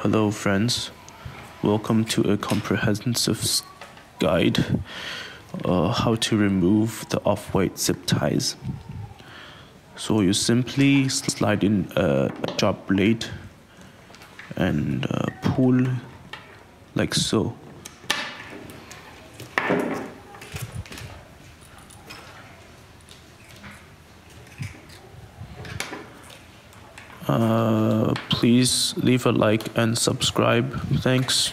Hello, friends. Welcome to a comprehensive guide uh, how to remove the off-white zip ties. So you simply slide in a sharp blade and uh, pull like so. Uh, please leave a like and subscribe. Thanks.